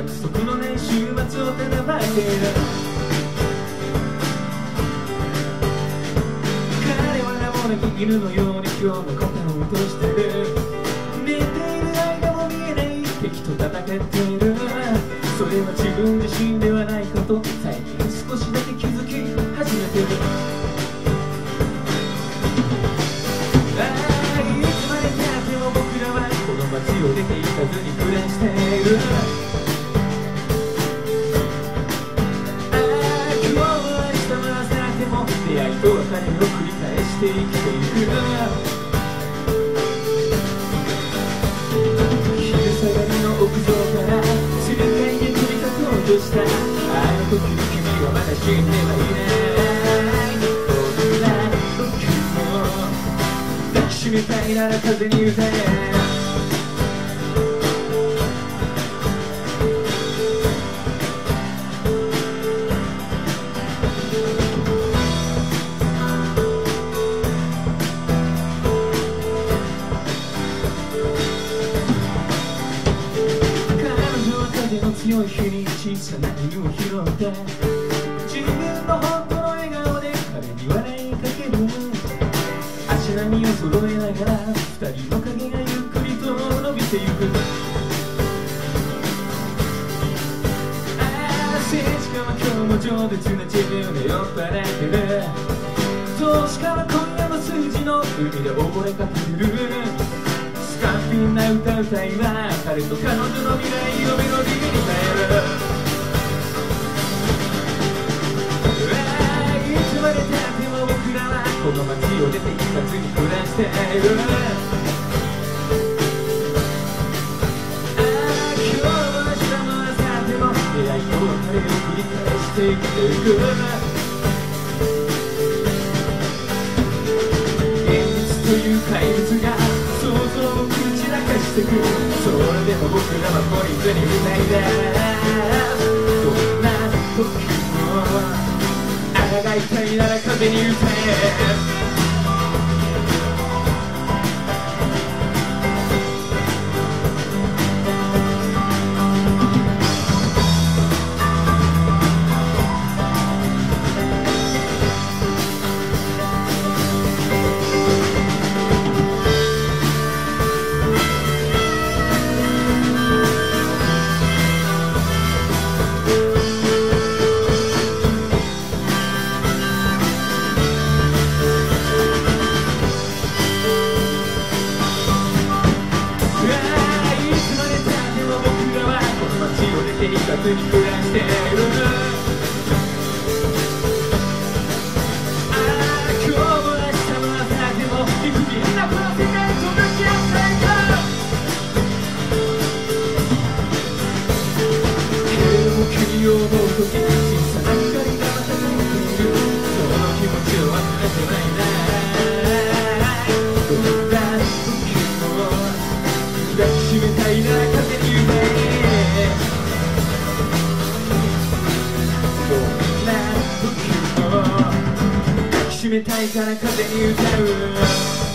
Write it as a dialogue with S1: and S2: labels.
S1: 約束のない週末をただ待っている。彼は名もなき犬のように今日も肩を落としてる寝ている間も見えない敵と戦っている。それは自分自身ではないこと。と別れを繰り返して生きていく昼下がりの屋上から水面に飛び立とうとしたあの時の君はまだ死んではいないこんな時も抱きしめたいなら風に歌え風の強い日に小さな犬を拾って自分の本当の笑顔で彼に笑いかける。足並みを揃えながら二人の影がゆっくりと伸びてゆく。ああ政治家は今日も上舌な自分で酔っ払ってる。投資家は今夜も数字の海で溺れかける。スカンピンな歌うたいは彼と彼女の未来をメロディーにこの街を出て行かずに暮らしているああ今日も明日も明後日も出会いを繰り返していく。僕らは懲りずに歌いだどんな時も抗いたいなら風に歌え出て行かずに暮らしているあも抱きしめたいから風に歌う